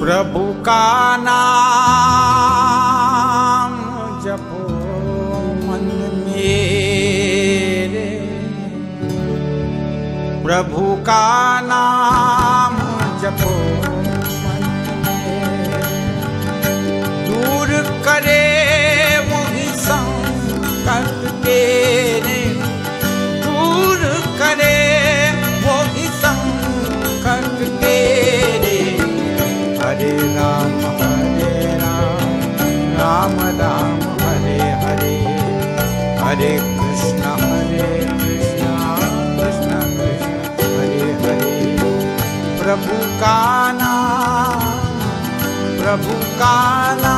प्रभु का नाम जपो मन मेरे। प्रभु का नाम जपो मन दूर करे वही संकट तेरे प्रभु का नाम प्रभु का नाम।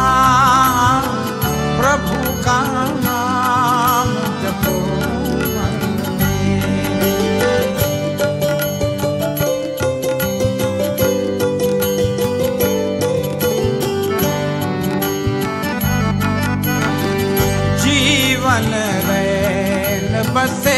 but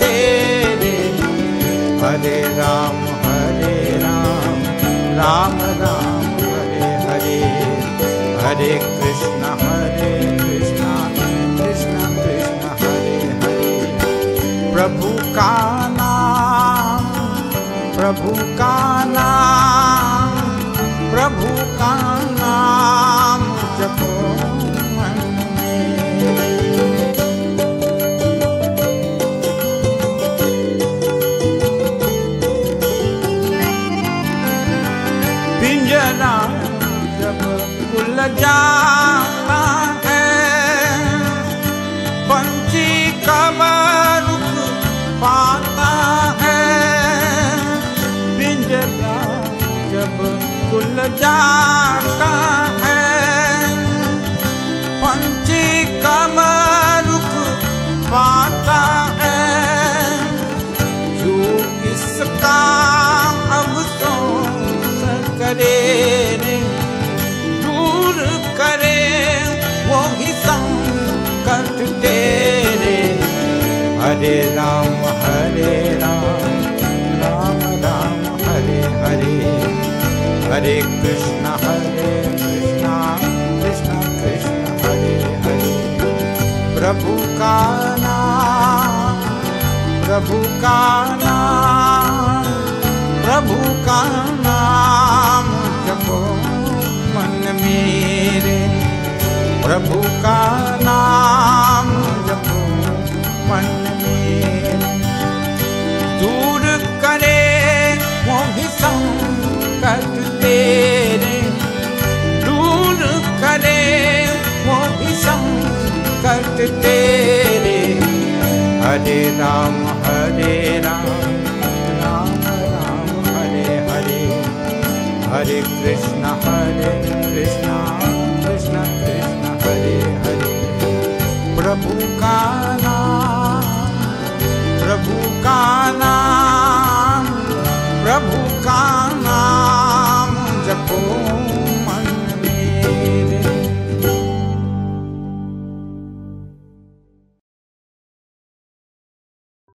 तेरे हरे राम हरे राम राम राम हरे हरे। हरे कृष्ण हरे कृष्ण कृष्ण कृष्ण हरे हरे। प्रभु का नाम प्रभु का नाम जाता है। पंछी कमर पाता है। पिंजरा जब खुल जाता है पंछी कब हरे राम हरे राम राम राम, हरे हरे। हरे कृष्ण हरे कृष्ण कृष्ण कृष्ण, हरे हरे। प्रभु का नाम, प्रभु का नाम, प्रभु का नाम जपो मन मेरे। प्रभु का नाम हरे राम हरे राम राम राम हरे हरे। हरे कृष्ण हरे कृष्ण